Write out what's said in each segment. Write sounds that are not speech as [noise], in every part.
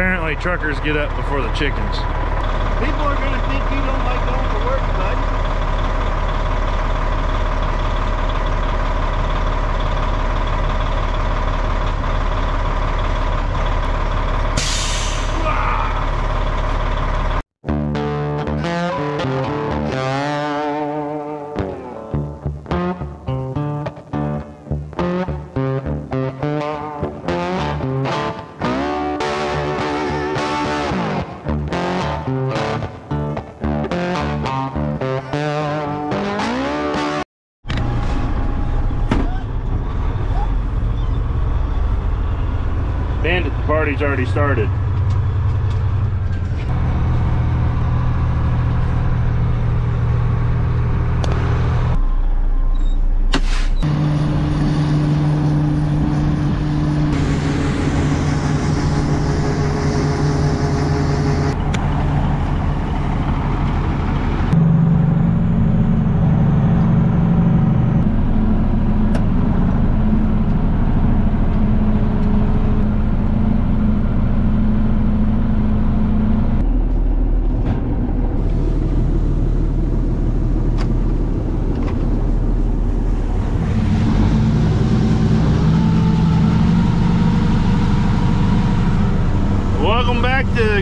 Apparently truckers get up before the chickens. People are gonna think you don't like going to work, bud. Bandit, the party's already started.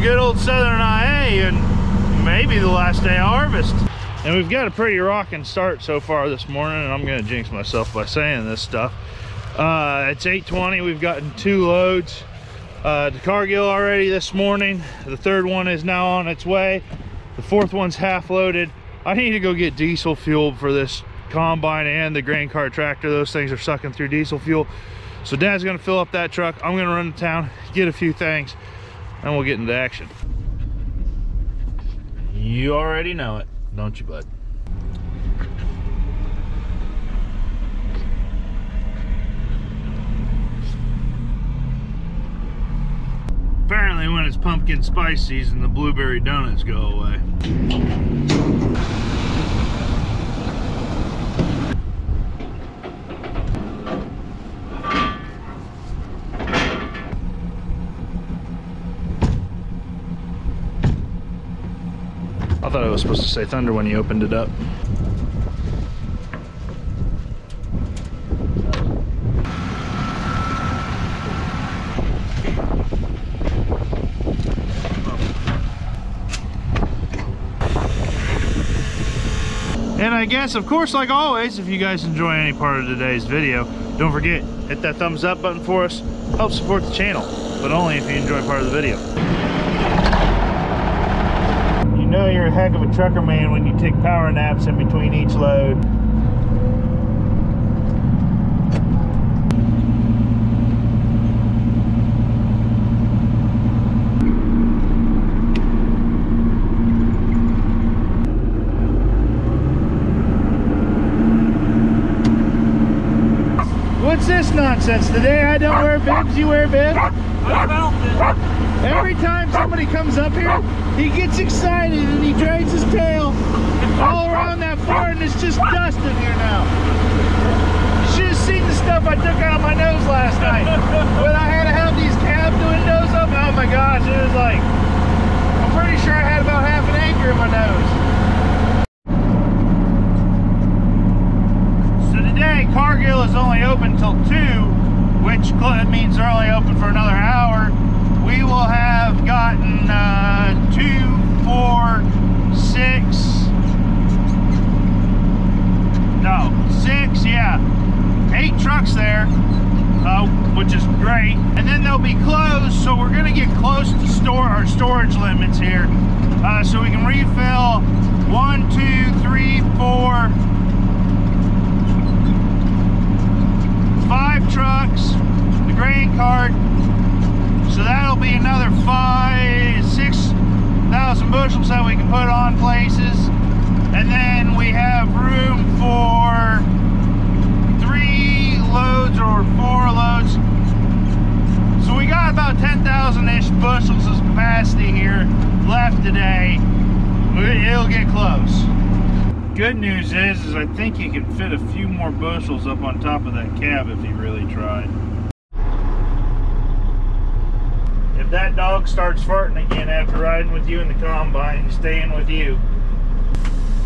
Good old Southern IA and maybe the last day of harvest. And we've got a pretty rocking start so far this morning and I'm gonna jinx myself by saying this stuff. Uh, it's 8.20, we've gotten two loads uh, to Cargill already this morning. The third one is now on its way. The fourth one's half loaded. I need to go get diesel fuel for this combine and the grain cart tractor. Those things are sucking through diesel fuel. So dad's gonna fill up that truck. I'm gonna run to town, get a few things, and we'll get into action. You already know it, don't you, bud? Apparently when it's pumpkin spice season, the blueberry donuts go away. Was supposed to say thunder when you opened it up. And I guess, of course, like always, if you guys enjoy any part of today's video, don't forget, hit that thumbs up button for us. Help support the channel, but only if you enjoy part of the video. Know you're a heck of a trucker man when you take power naps in between each load. What's this nonsense? Today I don't wear bibs, you wear bibs? Every time somebody comes up here, he gets excited and he drags his tail all around that floor and it's just dust in here now. You should have seen the stuff I took out of my nose last night. when I had to have these cab windows up, oh my gosh, it was like, I'm pretty sure I had about half an acre in my nose. So today, Cargill is only open till 2, which means they're only open for another hour. We will have gotten uh, two, four, six, no, six, yeah, eight trucks there, uh, which is great. And then they'll be closed, so we're gonna get close to store our storage limits here, uh, so we can refill one, two, three, four, five trucks, the grain cart. So that'll be another five, six thousand bushels that we can put on places. And then we have room for three loads or four loads. So we got about 10,000-ish bushels of capacity here left today. It'll get close. Good news is, is I think you can fit a few more bushels up on top of that cab if you really tried. That dog starts farting again after riding with you in the combine, he's staying with you.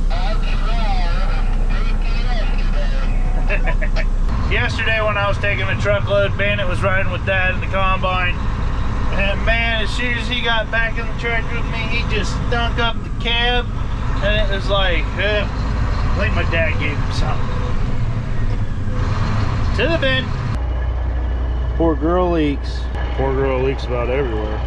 [laughs] Yesterday when I was taking the truckload, Bandit was riding with Dad in the combine. And man, as soon as he got back in the truck with me, he just stunk up the cab. And it was like, uh, I think my dad gave him something. To the bin. Poor girl leaks. Poor girl leaks about everywhere.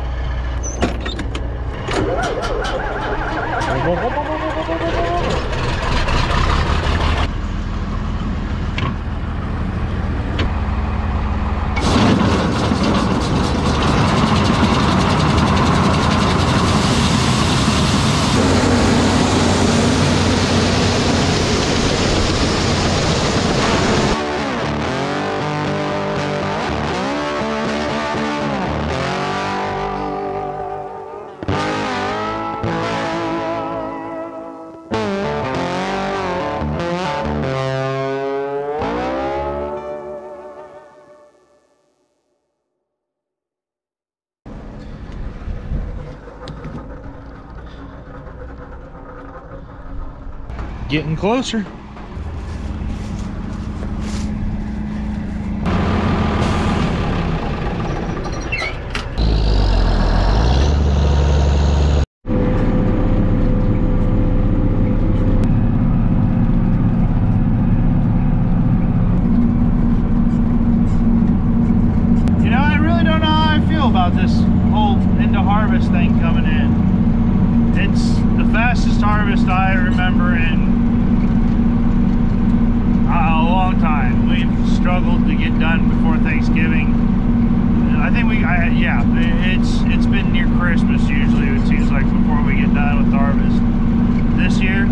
Getting closer. You know, I really don't know how I feel about this whole into harvest thing coming in. It's the fastest harvest I remember in a long time. We've struggled to get done before Thanksgiving. I think we, I, yeah, it's it's been near Christmas usually. It seems like before we get done with the harvest. This year,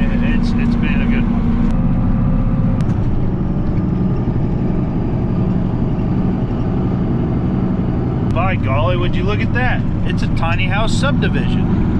it- it's it's been a good one. By golly, would you look at that? It's a tiny house subdivision.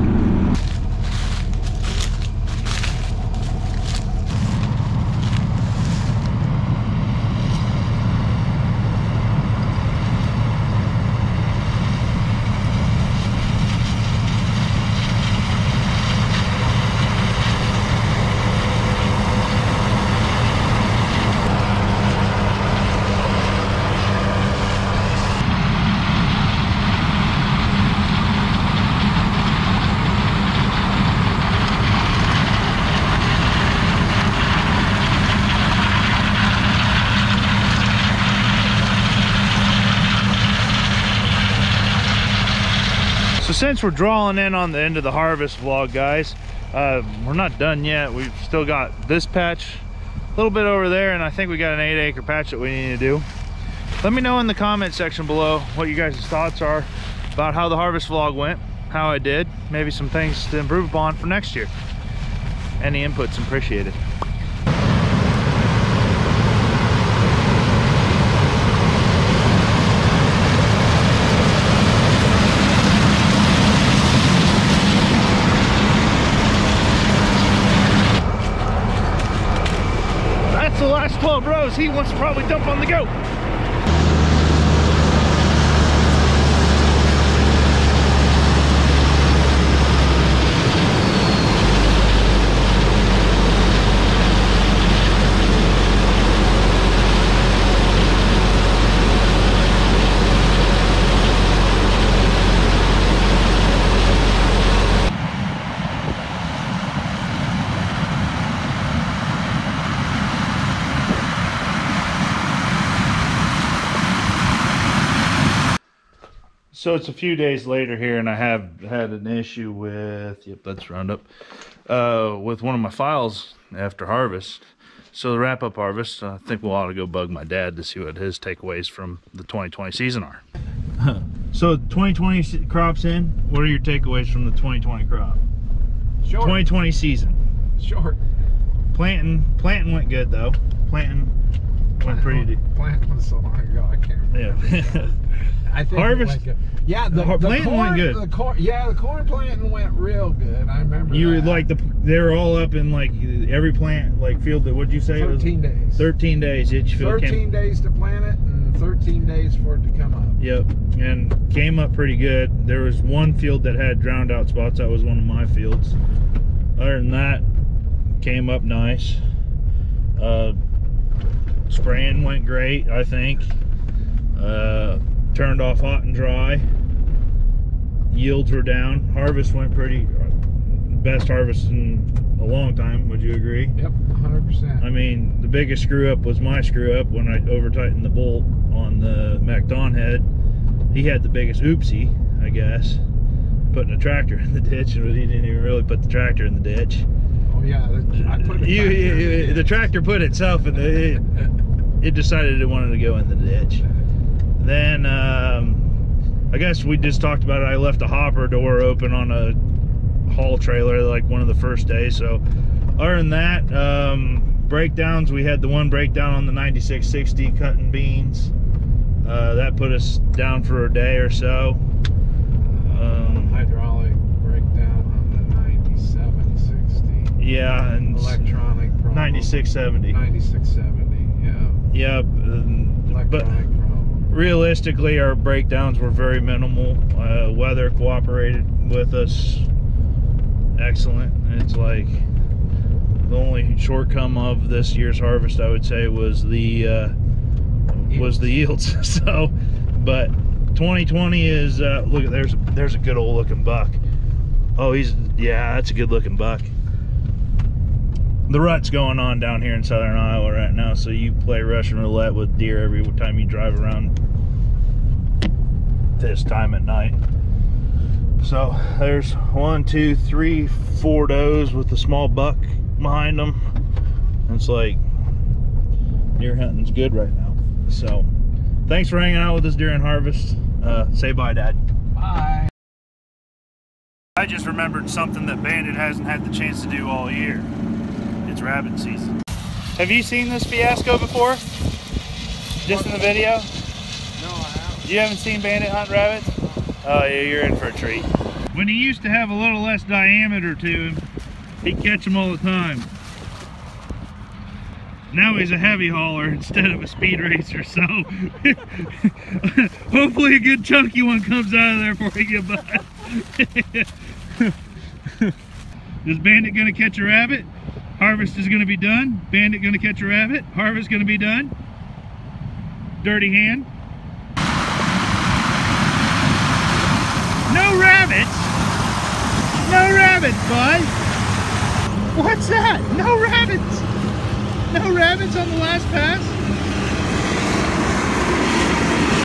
Since we're drawing in on the end of the harvest vlog, guys, uh, we're not done yet. We've still got this patch, a little bit over there, and I think we got an eight acre patch that we need to do. Let me know in the comment section below what you guys' thoughts are about how the harvest vlog went, how I did, maybe some things to improve upon for next year. Any input's appreciated. That's the last 12 rows. He wants to probably dump on the goat. So it's a few days later here, and I have had an issue with, yep, that's Roundup, uh, with one of my files after harvest. So the wrap up harvest, I think we'll ought to go bug my dad to see what his takeaways from the 2020 season are. [laughs] so 2020 crops in. What are your takeaways from the 2020 crop? Short. 2020 season. Short. Planting, planting went good though. Planting went pretty. Planting was so long ago. I can't remember. Yeah. [laughs] I think Harvest-. Yeah, the, the the planting corn, went good. The corn, yeah, the corn planting went real good. I remember. You that. like the they were all up in like every plant like field that what'd you say it was 13 days. 13 days each field 13 came days to plant it and 13 days for it to come up. Yep, and came up pretty good. There was one field that had drowned out spots. That was one of my fields. Other than that, came up nice. Uh, spraying went great, I think. Uh, turned off hot and dry. Yields were down. Harvest went pretty, best harvest in a long time. Would you agree? Yep, 100%. I mean, the biggest screw up was my screw up when I over tightened the bolt on the MacDon head. He had the biggest oopsie, I guess, putting a tractor in the ditch, and he didn't even really put the tractor in the ditch. oh, yeah. that- I put it You, you- you- the tractor put itself in the. It, it decided it wanted to go in the ditch. Then, um, I guess we just talked about it. I left a hopper door open on a haul trailer like one of the first days. So, other than that, um, breakdowns, we had the one breakdown on the 9660 cutting beans. Uh, that put us down for a day or so. Um, hydraulic breakdown on the 9760. Yeah, and Electronic problem. 9670. 9670, yeah. Yep. and- But. Realistically, our breakdowns were very minimal. Uh, weather cooperated with us excellent. It's like the only shortcome of this year's harvest, I would say, was the uh, was the yields. [laughs] so, but 2020 is uh, look. There's there's a good old looking buck. Oh, he's yeah, that's a good looking buck. The rut's going on down here in southern Iowa right now, so you play Russian roulette with deer every time you drive around this time at night. So there's one, two, three, four does with a small buck behind them. It's like deer hunting's good right now. So thanks for hanging out with us during harvest. Uh, say bye, Dad. Bye. I just remembered something that Bandit hasn't had the chance to do all year. It's rabbit season. Have you seen this fiasco before? Just in the video? No, I haven't. You haven't seen Bandit hunt rabbits? Oh yeah, you're in for a treat. When he used to have a little less diameter to him, he'd catch them all the time. Now he's a heavy hauler instead of a speed racer, so [laughs] hopefully a good chunky one comes out of there before he get by. [laughs] Is Bandit gonna catch a rabbit? Harvest is gonna be done. Bandit gonna catch a rabbit. Harvest gonna be done. Dirty hand. No rabbits. No rabbits, bud. What's that? No rabbits. No rabbits on the last pass.